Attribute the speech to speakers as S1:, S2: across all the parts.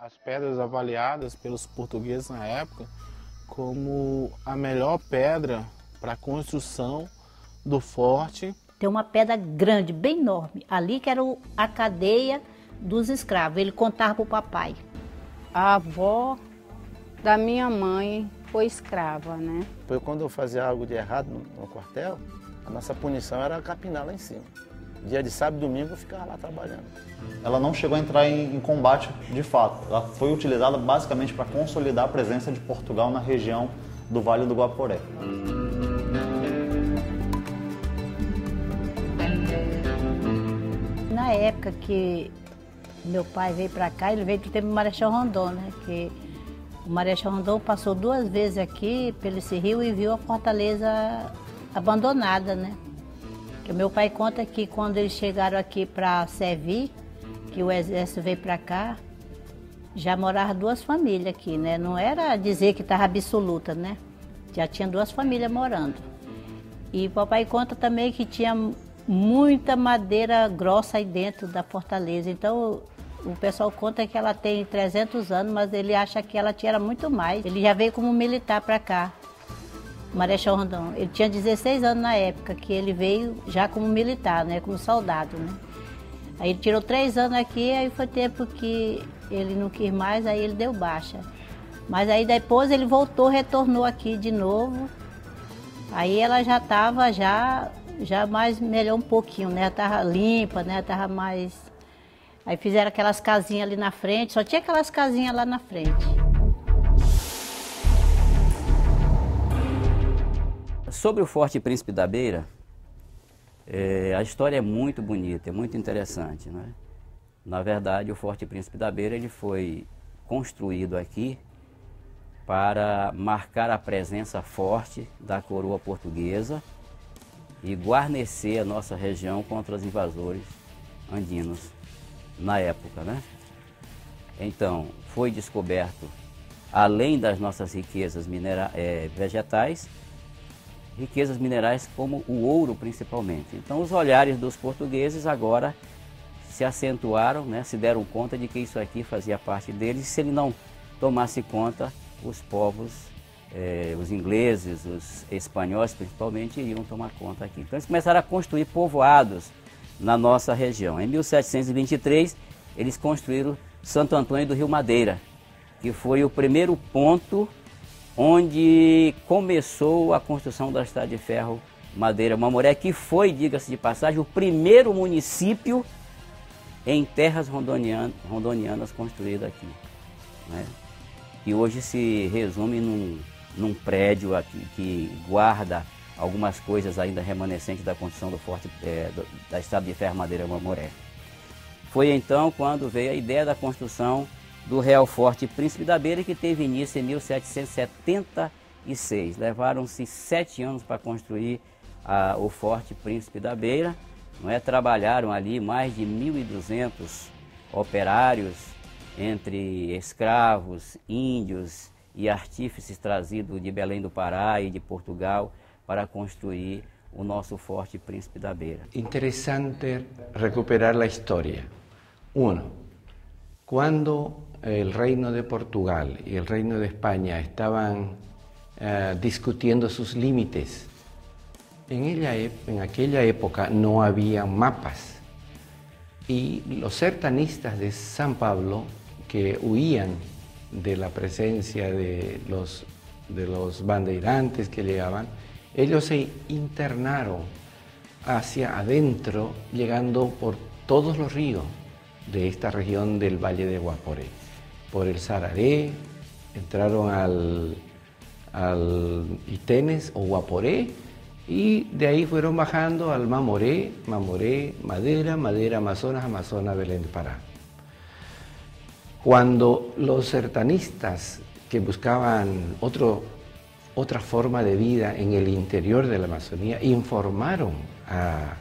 S1: As pedras avaliadas pelos portugueses na época como a melhor pedra para a construção do forte.
S2: Tem uma pedra grande, bem enorme, ali que era a cadeia dos escravos. Ele contava para o papai.
S3: A avó da minha mãe foi escrava, né?
S4: Foi quando eu fazia algo de errado no, no quartel, a nossa punição era capinar lá em cima. Dia de sábado e domingo eu ficava lá trabalhando.
S5: Ela não chegou a entrar em, em combate de fato. Ela foi utilizada basicamente para consolidar a presença de Portugal na região do Vale do Guaporé.
S2: Na época que meu pai veio para cá, ele veio do tempo do Marechal Rondon, né? Que o Marechal Rondon passou duas vezes aqui pelo esse rio e viu a fortaleza abandonada, né? Que meu pai conta que quando eles chegaram aqui para servir, que o exército veio para cá, já moravam duas famílias aqui, né? Não era dizer que estava absoluta, né? Já tinha duas famílias morando. E papai conta também que tinha muita madeira grossa aí dentro da fortaleza. Então o pessoal conta que ela tem 300 anos, mas ele acha que ela tinha muito mais. Ele já veio como militar para cá. Marechal Rondon. Ele tinha 16 anos na época que ele veio já como militar, né, como soldado, né. Aí ele tirou três anos aqui, aí foi tempo que ele não quis mais, aí ele deu baixa. Mas aí depois ele voltou, retornou aqui de novo. Aí ela já estava já, já mais melhor um pouquinho, né? Tava limpa, né? Tava mais. Aí fizeram aquelas casinhas ali na frente, só tinha aquelas casinhas lá na frente.
S6: Sobre o Forte Príncipe da Beira, é, a história é muito bonita, é muito interessante. Né? Na verdade, o Forte Príncipe da Beira ele foi construído aqui para marcar a presença forte da coroa portuguesa e guarnecer a nossa região contra os invasores andinos na época. Né? Então, foi descoberto, além das nossas riquezas é, vegetais, riquezas minerais como o ouro principalmente. Então os olhares dos portugueses agora se acentuaram, né, se deram conta de que isso aqui fazia parte deles, se ele não tomasse conta, os povos, eh, os ingleses, os espanhóis principalmente, iriam tomar conta aqui. Então eles começaram a construir povoados na nossa região. Em 1723, eles construíram Santo Antônio do Rio Madeira, que foi o primeiro ponto onde começou a construção da estrada de ferro Madeira Mamoré, que foi, diga-se de passagem, o primeiro município em terras rondonianas, rondonianas construído aqui. Né? E hoje se resume num, num prédio aqui que guarda algumas coisas ainda remanescentes da construção do forte é, do, da estrada de ferro Madeira Mamoré. Foi então quando veio a ideia da construção do Real Forte Príncipe da Beira, que teve início em 1776. Levaram-se sete anos para construir ah, o Forte Príncipe da Beira. Não é? Trabalharam ali mais de 1.200 operários, entre escravos, índios e artífices trazidos de Belém do Pará e de Portugal para construir o nosso Forte Príncipe da Beira.
S7: Interessante recuperar a história. Um, quando el reino de Portugal y el reino de España estaban uh, discutiendo sus límites, en, ella, en aquella época no había mapas. Y los sertanistas de San Pablo que huían de la presencia de los, de los bandeirantes que llegaban, ellos se internaron hacia adentro, llegando por todos los ríos de esta región del Valle de Guaporé por el Sararé, entraron al, Itenes o Guaporé y de ahí fueron bajando al Mamoré, Mamoré, Madera, Madera, Amazonas, Amazonas, Belén Pará. Cuando los sertanistas que buscaban otro, otra forma de vida en el interior de la Amazonía informaron a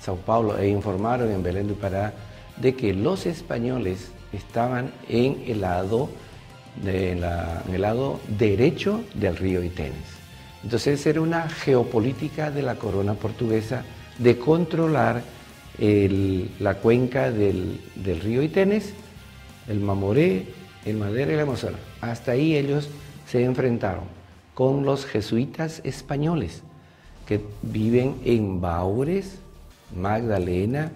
S7: Sao Paulo e informaron en Belén de Pará de que los españoles estaban en el lado, lado derecho del río Itenes. Entonces era una geopolítica de la corona portuguesa de controlar la cuenca del, del, río Itenes, el Mamoré, el Madera y la Amazonas. Hasta ahí ellos se enfrentaron con los jesuitas españoles que viven en Baures, Magdalena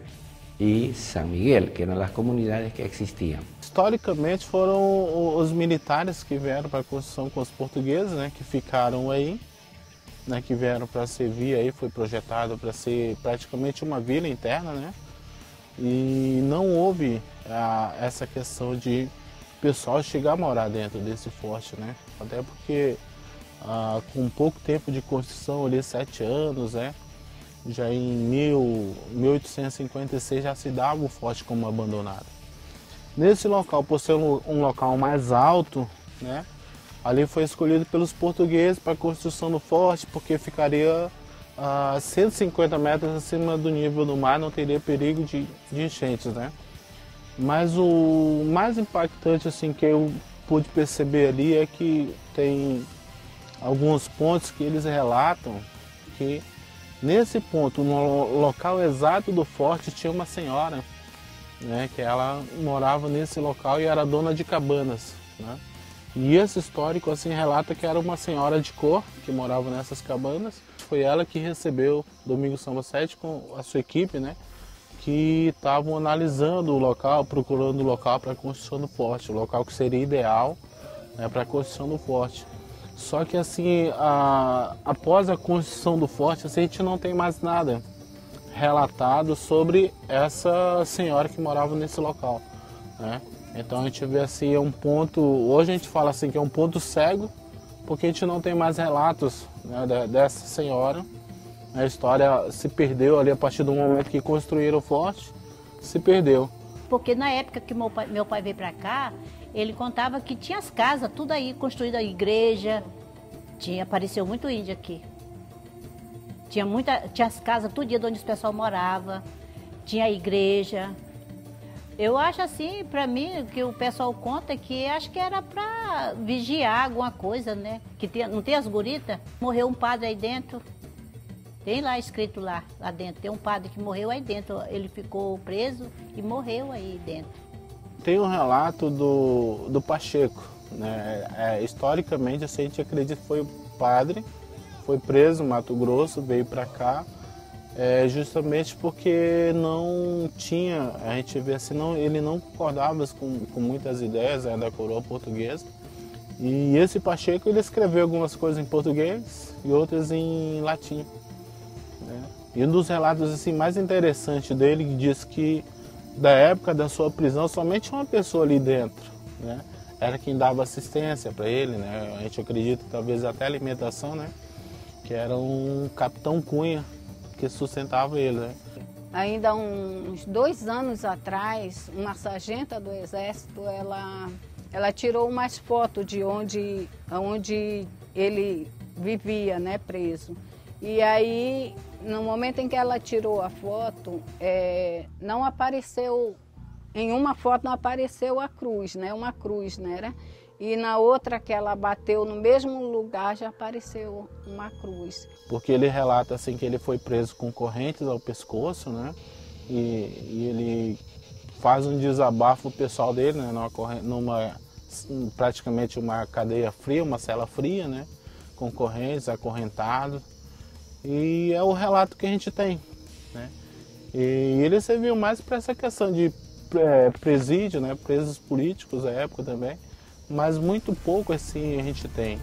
S7: e São Miguel, que eram as comunidades que existiam.
S1: Historicamente foram os militares que vieram para a construção com os portugueses, né, que ficaram aí, né, que vieram para servir aí, foi projetado para ser praticamente uma vila interna, né, e não houve a, essa questão de pessoal chegar a morar dentro desse forte, né, até porque ah, com pouco tempo de construção, ali sete anos, né, já em mil, 1856 já se dava o forte como abandonado. Nesse local, por ser um, um local mais alto, né, ali foi escolhido pelos portugueses para a construção do forte, porque ficaria a 150 metros acima do nível do mar, não teria perigo de, de enchentes, né? Mas o mais impactante assim que eu pude perceber ali é que tem alguns pontos que eles relatam que Nesse ponto, no local exato do forte, tinha uma senhora, né, que ela morava nesse local e era dona de cabanas. Né? E esse histórico assim relata que era uma senhora de cor que morava nessas cabanas. Foi ela que recebeu Domingo Samba 7 com a sua equipe, né, que estavam analisando o local, procurando o local para a construção do forte, o local que seria ideal né, para a construção do forte. Só que assim, a, após a construção do forte, assim, a gente não tem mais nada relatado sobre essa senhora que morava nesse local. Né? Então a gente vê assim, é um ponto, hoje a gente fala assim que é um ponto cego, porque a gente não tem mais relatos né, dessa senhora. A história se perdeu ali a partir do momento que construíram o forte, se perdeu.
S2: Porque na época que meu pai, meu pai veio para cá, ele contava que tinha as casas, tudo aí, construída igreja. Tinha, apareceu muito índio aqui. Tinha, muita, tinha as casas, tudo dia onde o pessoal morava. Tinha a igreja. Eu acho assim, para mim, que o pessoal conta é que acho que era para vigiar alguma coisa, né? Que não tem as guritas? Morreu um padre aí dentro. Tem lá escrito lá, lá dentro. Tem um padre que morreu aí dentro. Ele ficou preso e morreu aí dentro
S1: tem um relato do, do Pacheco. Né? É, historicamente, assim, a gente acredita que foi o padre, foi preso no Mato Grosso, veio para cá, é, justamente porque não tinha, a gente vê assim, não, ele não concordava com, com muitas ideias né, da coroa portuguesa. E esse Pacheco ele escreveu algumas coisas em português e outras em latim. E um dos relatos assim, mais interessantes dele diz que da época da sua prisão, somente uma pessoa ali dentro, né? Era quem dava assistência para ele, né? A gente acredita talvez até alimentação, né? Que era um capitão Cunha que sustentava ele, né?
S3: Ainda uns dois anos atrás, uma sargenta do exército, ela, ela tirou umas fotos de onde, onde ele vivia, né, preso. E aí no momento em que ela tirou a foto, é, não apareceu, em uma foto não apareceu a cruz, né? Uma cruz, né? E na outra que ela bateu no mesmo lugar já apareceu uma cruz.
S1: Porque ele relata assim que ele foi preso com correntes ao pescoço, né? E, e ele faz um desabafo pessoal dele, né? Numa, numa praticamente uma cadeia fria, uma cela fria, né? Com correntes, acorrentado. E é o relato que a gente tem. Né? E ele serviu mais para essa questão de é, presídio, né? presos políticos da época também, mas muito pouco assim a gente tem.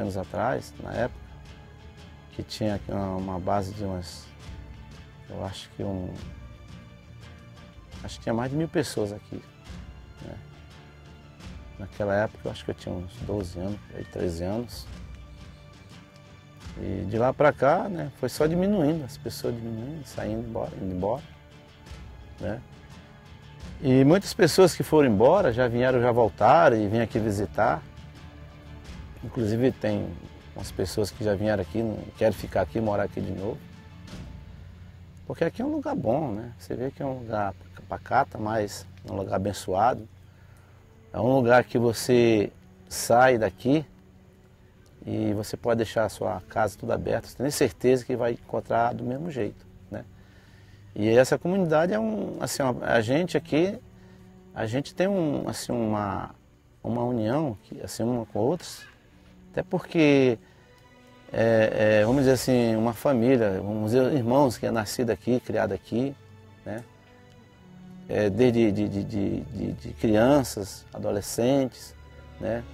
S4: Anos atrás, na época, que tinha uma base de umas, eu acho que um, acho que tinha mais de mil pessoas aqui. Né? Naquela época eu acho que eu tinha uns 12 anos, 13 anos. E de lá para cá, né, foi só diminuindo, as pessoas diminuindo, saindo embora, indo embora. Né? E muitas pessoas que foram embora já vieram, já voltaram e vêm aqui visitar. Inclusive tem com as pessoas que já vieram aqui, não querem ficar aqui, morar aqui de novo. Porque aqui é um lugar bom, né? Você vê que é um lugar pacata, mas é um lugar abençoado. É um lugar que você sai daqui e você pode deixar a sua casa tudo aberta, você tem certeza que vai encontrar do mesmo jeito, né? E essa comunidade é um, assim, a gente aqui, a gente tem um, assim, uma, uma união, assim, uma com outros, até porque, é, é, vamos dizer assim, uma família, vamos dizer, irmãos que é nascido aqui, criado aqui, né? É, desde de, de, de, de, crianças, adolescentes, né?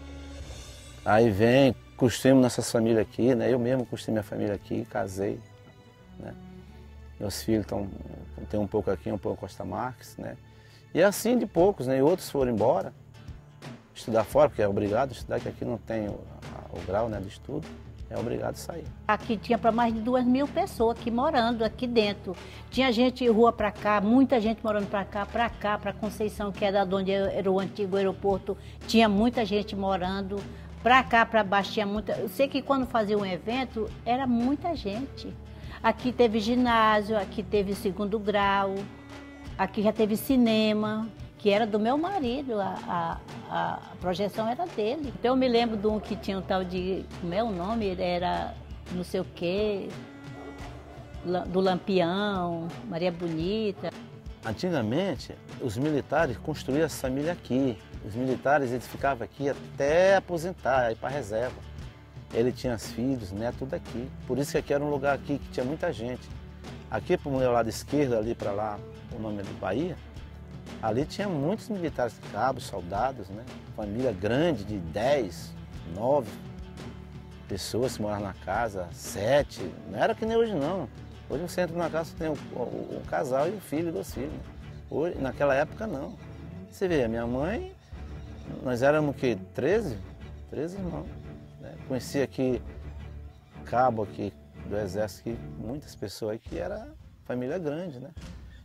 S4: Aí vem, construímos nossas famílias aqui, né? Eu mesmo construí minha família aqui, casei, né? Meus filhos estão, tem um pouco aqui, um pouco Costa Marques, né? E assim de poucos, né? E outros foram embora, estudar fora, porque é obrigado a estudar, que aqui não tem o, grau né, de estudo, é obrigado a sair.
S2: Aqui tinha para mais de duas mil pessoas aqui morando aqui dentro. Tinha gente rua para cá, muita gente morando para cá, para cá, para Conceição, que era onde era o antigo aeroporto, tinha muita gente morando. Para cá, para baixo, tinha muita. Eu sei que quando fazia um evento, era muita gente. Aqui teve ginásio, aqui teve segundo grau, aqui já teve cinema, que era do meu marido, a, a, a projeção era dele. Então eu me lembro de um que tinha um tal de, como é o nome? Era não sei o quê, do Lampião, Maria Bonita.
S4: Antigamente, os militares construíam essa família aqui. Os militares eles ficavam aqui até aposentar, ir para a reserva. Ele tinha os filhos, né, tudo aqui. Por isso que aqui era um lugar aqui que tinha muita gente. Aqui para o meu lado esquerdo, ali para lá, o nome é do Bahia, Ali tinha muitos militares, cabos, soldados, né? Família grande de 10, 9 pessoas que moravam na casa, 7. Não era que nem hoje não. Hoje você entra na casa, tem o, o, o casal e o filho do filho. Hoje, naquela época não. Você vê, a minha mãe, nós éramos o quê? 13? 13 irmãos. Né? Conheci aqui cabo aqui do exército, que muitas pessoas aí que era família grande, né?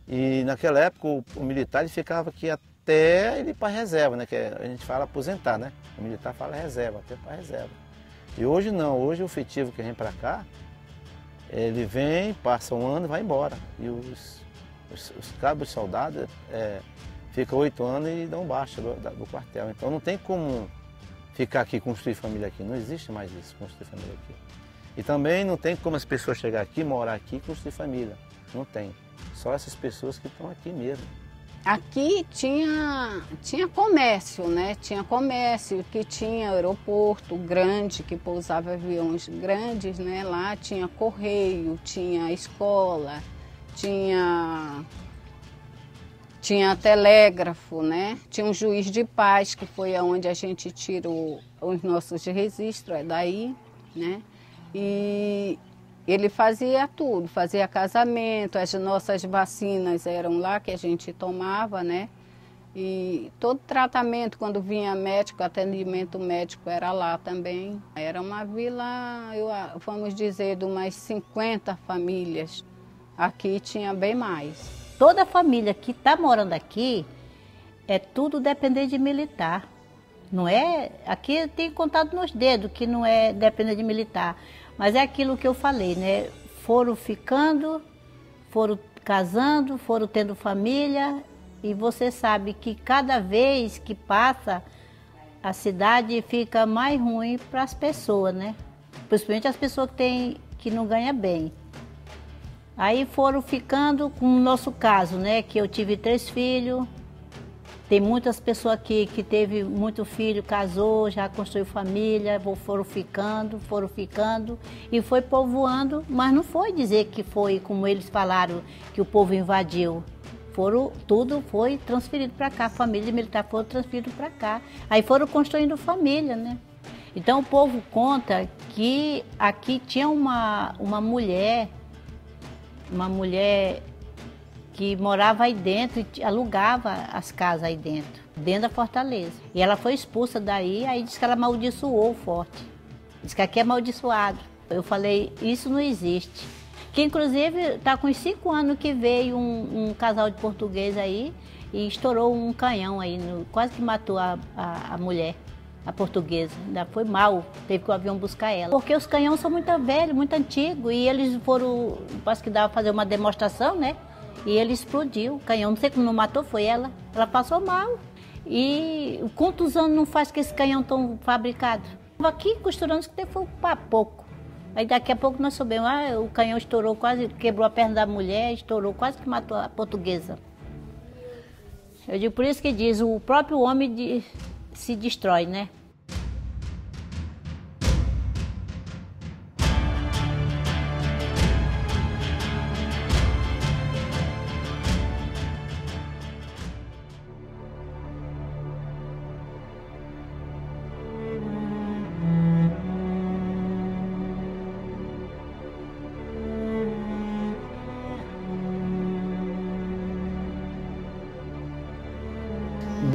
S4: E naquela época o, o militar ele ficava aqui até ele ir para reserva, né? Que a gente fala aposentar, né? O militar fala reserva, até para reserva. E hoje não, hoje o efetivo que vem para cá, ele vem, passa um ano e vai embora. E os, os, os cabos soldados é, ficam oito anos e dão baixa do, do, quartel. Então não tem como ficar aqui, construir família aqui. Não existe mais isso, construir família aqui. E também não tem como as pessoas chegar aqui, morar aqui e construir família. Não tem. Só essas pessoas que estão aqui mesmo.
S3: Aqui tinha, tinha comércio, né? Tinha comércio, que tinha aeroporto grande, que pousava aviões grandes, né? Lá tinha correio, tinha escola, tinha tinha telégrafo, né? Tinha um juiz de paz, que foi aonde a gente tirou os nossos registros, é daí, né? E ele fazia tudo, fazia casamento, as nossas vacinas eram lá que a gente tomava, né? E todo tratamento, quando vinha médico, atendimento médico era lá também. Era uma vila, eu, vamos dizer, de umas 50 famílias. Aqui tinha bem mais.
S2: Toda família que está morando aqui, é tudo dependente de militar. Não é? Aqui tem contado nos dedos que não é dependente de militar. Mas é aquilo que eu falei, né? Foram ficando, foram casando, foram tendo família e você sabe que cada vez que passa a cidade fica mais ruim para as pessoas, né? Principalmente as pessoas que, tem, que não ganham bem. Aí foram ficando, com o nosso caso, né? Que eu tive três filhos, tem muitas pessoas aqui que teve muito filho, casou, já construiu família, foram ficando, foram ficando e foi povoando, mas não foi dizer que foi como eles falaram que o povo invadiu. Foram, tudo foi transferido para cá, família militar foi transferida para cá. Aí foram construindo família, né? Então o povo conta que aqui tinha uma, uma mulher, uma mulher que morava aí dentro e alugava as casas aí dentro, dentro da fortaleza. E ela foi expulsa daí, aí disse que ela amaldiçoou o forte. Diz que aqui é amaldiçoado. Eu falei, isso não existe. Que inclusive está com cinco anos que veio um, um, casal de português aí e estourou um canhão aí, no, quase que matou a, a, a mulher. a portuguesa. Ainda foi mal, teve que o avião buscar ela. Porque os canhões são muito velhos, muito antigos, e eles foram, parece que dava fazer uma demonstração, né? E ele explodiu. O canhão, não sei como não matou, foi ela. Ela passou mal. E quantos anos não faz que esse canhão tão fabricado? Aqui costurando que foi para pouco. Aí daqui a pouco nós soubemos, ah, o canhão estourou quase, quebrou a perna da mulher, estourou, quase que matou a portuguesa. Eu digo, por isso que diz, o próprio homem de, se destrói, né?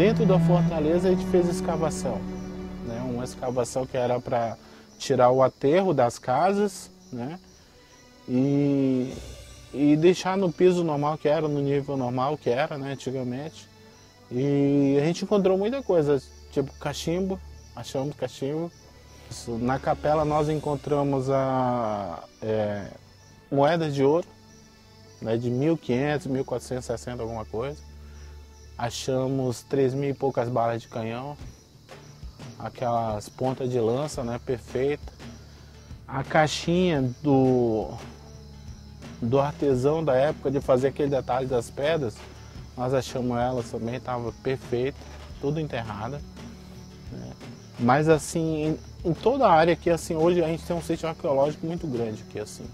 S1: Dentro da fortaleza a gente fez escavação, né? uma escavação que era para tirar o aterro das casas né? e, e deixar no piso normal que era, no nível normal que era né? antigamente. E a gente encontrou muita coisa, tipo cachimbo, achamos cachimbo. Na capela nós encontramos a, é, moedas de ouro, né, de 1500, 1460, alguma coisa. Achamos três mil e poucas balas de canhão, aquelas pontas de lança, né, perfeita. A caixinha do, do artesão da época de fazer aquele detalhe das pedras, nós achamos ela também, estava perfeita, tudo enterrada. Né. Mas assim, em, em, toda a área aqui, assim, hoje a gente tem um sítio arqueológico muito grande aqui, assim.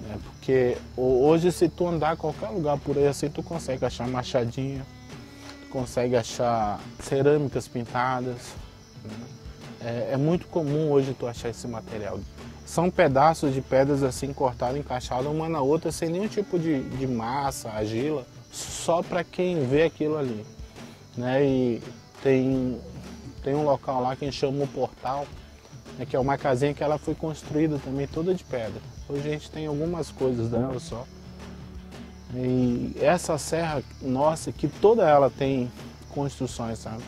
S1: Né, porque hoje se tu andar qualquer lugar por aí assim, tu consegue achar machadinha, consegue achar cerâmicas pintadas. É, é, muito comum hoje tu achar esse material. São pedaços de pedras assim cortadas, encaixadas uma na outra, sem nenhum tipo de, de massa, argila, só para quem vê aquilo ali. Né? E tem, tem um local lá que a gente chama o Portal, né? que é uma casinha que ela foi construída também toda de pedra. Hoje a gente tem algumas coisas dela só. E essa serra nossa, que toda ela tem construções, sabe?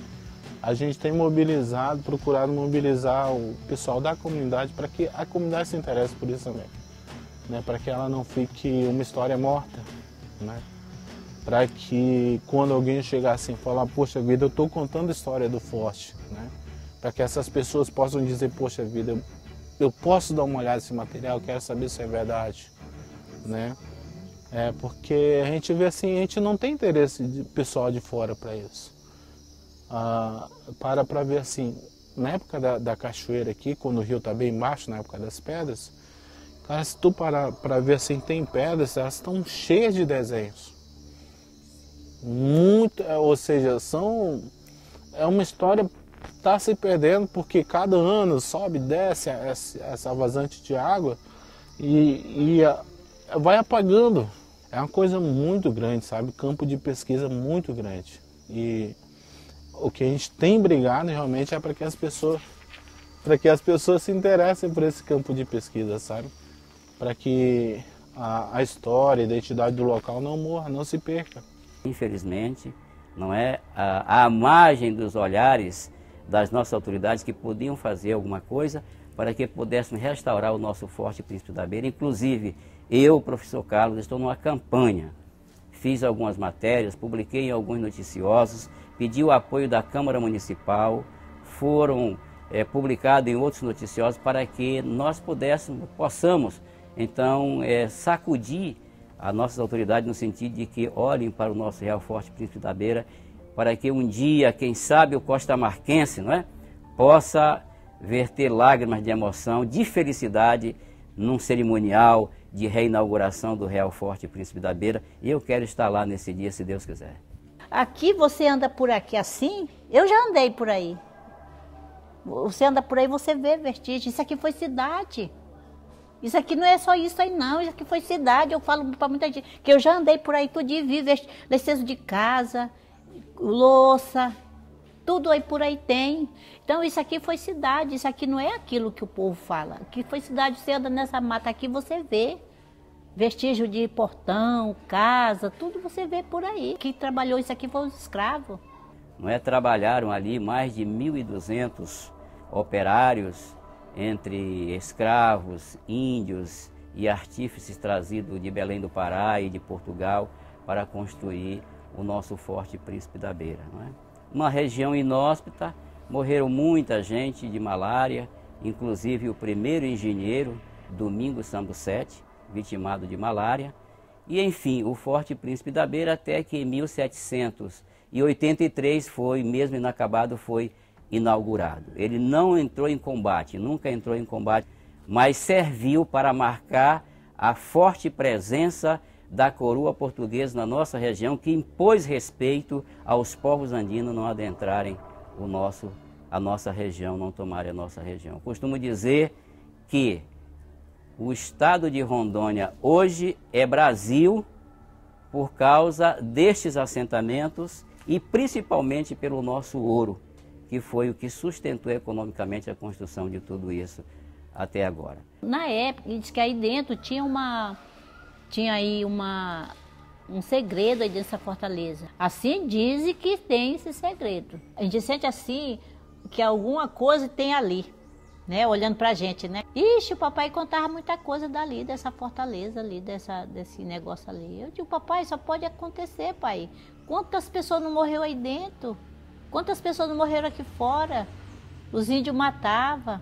S1: A gente tem mobilizado, procurado mobilizar o pessoal da comunidade para que a comunidade se interesse por isso também. Né? Para que ela não fique uma história morta. Né? Para que quando alguém chegar assim e falar, poxa vida, eu estou contando a história do forte. Né? Para que essas pessoas possam dizer, poxa vida, eu, eu posso dar uma olhada nesse material, quero saber se é verdade. Né? É, porque a gente vê assim, a gente não tem interesse de pessoal de fora para isso. Ah, para para ver assim, na época da, da, cachoeira aqui, quando o rio está bem baixo, na época das pedras, cara, se tu parar para ver assim, tem pedras, elas estão cheias de desenhos. Muito, é, ou seja, são é uma história está se perdendo porque cada ano sobe, desce essa, essa vazante de água e, e a, vai apagando é uma coisa muito grande, sabe? Campo de pesquisa muito grande. E o que a gente tem brigado realmente é para que as pessoas para que as pessoas se interessem por esse campo de pesquisa, sabe? Para que a, a história, a identidade do local não morra, não se perca.
S6: Infelizmente, não é a, a margem dos olhares das nossas autoridades que podiam fazer alguma coisa para que pudéssemos restaurar o nosso forte Príncipe da Beira, inclusive eu, professor Carlos, estou numa campanha. Fiz algumas matérias, publiquei em alguns noticiosos, pedi o apoio da Câmara Municipal, foram é, publicados em outros noticiosos para que nós pudéssemos, possamos, então, é, sacudir as nossas autoridades no sentido de que olhem para o nosso Real Forte Príncipe da Beira, para que um dia, quem sabe, o Costa Marquense, não é? possa verter lágrimas de emoção, de felicidade, num cerimonial de reinauguração do Real Forte Príncipe da Beira. E eu quero estar lá nesse dia, se Deus quiser.
S2: Aqui você anda por aqui assim, eu já andei por aí. Você anda por aí, você vê vestígios. Isso aqui foi cidade. Isso aqui não é só isso aí, não. Isso aqui foi cidade. Eu falo para muita gente que eu já andei por aí e vi vestígios de casa, louça, tudo aí por aí tem. Então isso aqui foi cidade, isso aqui não é aquilo que o povo fala. Aqui foi cidade, você anda nessa mata aqui, você vê. Vestígio de portão, casa, tudo você vê por aí. Quem trabalhou isso aqui foi os escravos.
S6: não é? Trabalharam ali mais de 1.200 operários, entre escravos, índios e artífices trazidos de Belém do Pará e de Portugal para construir o nosso Forte Príncipe da Beira. Não é? Uma região inóspita, morreram muita gente de malária, inclusive o primeiro engenheiro, Domingos Sambucete, vitimado de malária, e enfim, o Forte Príncipe da Beira até que em 1783 foi, mesmo inacabado, foi inaugurado. Ele não entrou em combate, nunca entrou em combate, mas serviu para marcar a forte presença da coroa portuguesa na nossa região, que impôs respeito aos povos andinos não adentrarem o nosso, a nossa região, não tomarem a nossa região. Costumo dizer que o estado de Rondônia hoje é Brasil por causa destes assentamentos e principalmente pelo nosso ouro, que foi o que sustentou economicamente a construção de tudo isso até agora.
S2: Na época, diz que aí dentro tinha uma tinha aí uma, um segredo aí dessa fortaleza. Assim dizem que tem esse segredo. A gente sente assim que alguma coisa tem ali, né? Olhando pra gente, né? Ixi, o papai contava muita coisa dali, dessa fortaleza ali, dessa, desse negócio ali. Eu digo, papai, só pode acontecer, pai. Quantas pessoas não morreram aí dentro? Quantas pessoas não morreram aqui fora? Os índios matavam.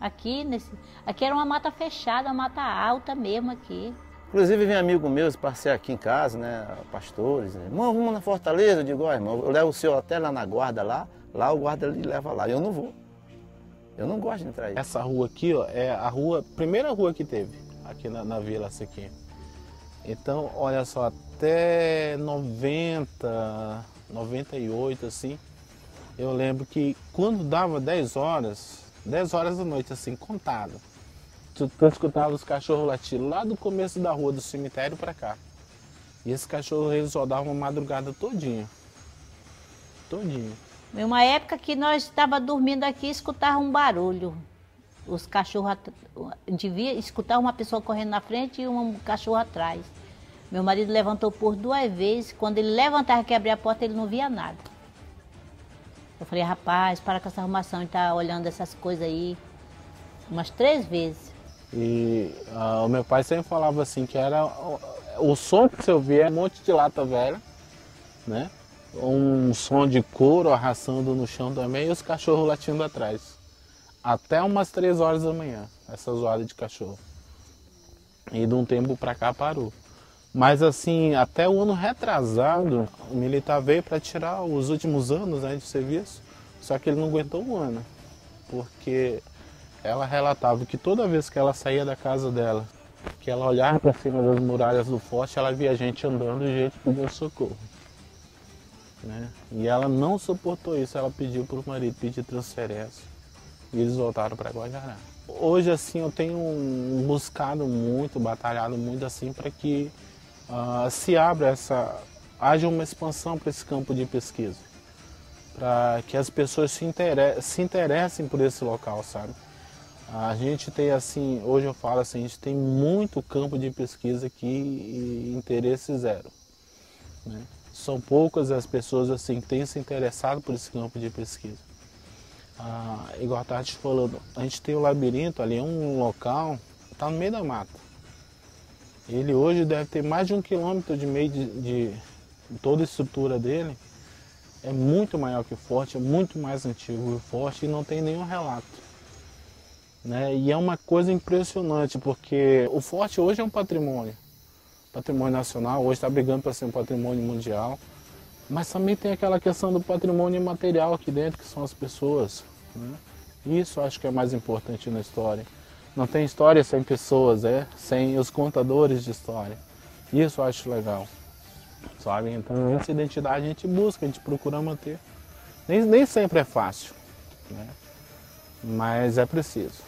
S2: Aqui, nesse, aqui era uma mata fechada, uma mata alta mesmo aqui.
S4: Inclusive vem amigo meu passear aqui em casa, né, pastores, né, irmão, vamos na Fortaleza, eu digo, ó irmão, eu levo o senhor até lá na guarda lá, lá o guarda lhe leva lá, eu não vou. Eu não gosto de entrar aí.
S1: Essa rua aqui, ó, é a rua, primeira rua que teve aqui na, na Vila Sequim. Então, olha só, até 90, 98, assim, eu lembro que quando dava 10 horas, 10 horas da noite, assim, contado, tu, escutava os cachorros latir lá do começo da rua do cemitério para cá. E esses cachorros eles rodavam uma madrugada todinha. Todinha.
S2: Em uma época que nós estava dormindo aqui, escutava um barulho. Os cachorros devia escutar uma pessoa correndo na frente e um cachorro atrás. Meu marido levantou por duas vezes. Quando ele levantava que abria a porta, ele não via nada. Eu falei, rapaz, para com essa arrumação, ele tá olhando essas coisas aí. Umas três vezes.
S1: E uh, o meu pai sempre falava assim que era o, o som que você ouvia é um monte de lata velha, né? Um som de couro arrastando no chão também e os cachorros latindo atrás. Até umas três horas da manhã, essa zoada de cachorro. E de um tempo para cá parou. Mas assim, até o ano retrasado, o militar veio para tirar os últimos anos né, de serviço, só que ele não aguentou um ano. Porque ela relatava que toda vez que ela saía da casa dela, que ela olhava para cima das muralhas do forte, ela via gente andando e gente pedindo socorro. Né? E ela não suportou isso, ela pediu para o marido pedir transferência e eles voltaram para Guajará. Hoje assim eu tenho buscado muito, batalhado muito assim para que uh, se abra essa, haja uma expansão para esse campo de pesquisa, para que as pessoas se, interesse, se interessem por esse local, sabe? A gente tem assim, hoje eu falo assim, a gente tem muito campo de pesquisa aqui e interesse zero. Né? São poucas as pessoas assim que têm se interessado por esse campo de pesquisa. Ah, igual a Tati falou, a gente tem o labirinto ali, é um local, está no meio da mata. Ele hoje deve ter mais de um quilômetro de meio de, de toda a estrutura dele. É muito maior que o forte, é muito mais antigo que o forte e não tem nenhum relato. Né? E é uma coisa impressionante, porque o forte hoje é um patrimônio, patrimônio nacional, hoje está brigando para ser um patrimônio mundial, mas também tem aquela questão do patrimônio material aqui dentro, que são as pessoas. Né? Isso acho que é mais importante na história. Não tem história sem pessoas, é? sem os contadores de história. Isso eu acho legal. Sabe? Então essa identidade a gente busca, a gente procura manter. Nem, nem sempre é fácil, né? mas é preciso.